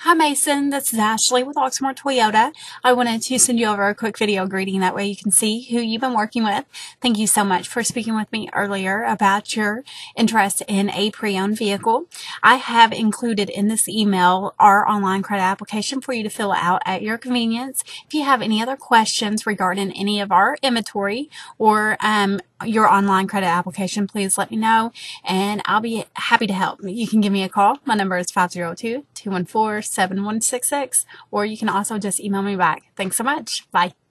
Hi Mason, this is Ashley with Oxmoor Toyota. I wanted to send you over a quick video greeting that way you can see who you've been working with. Thank you so much for speaking with me earlier about your interest in a pre-owned vehicle. I have included in this email our online credit application for you to fill out at your convenience. If you have any other questions regarding any of our inventory or um, your online credit application, please let me know and I'll be happy to help. You can give me a call. My number is 502 214 7166, or you can also just email me back. Thanks so much. Bye.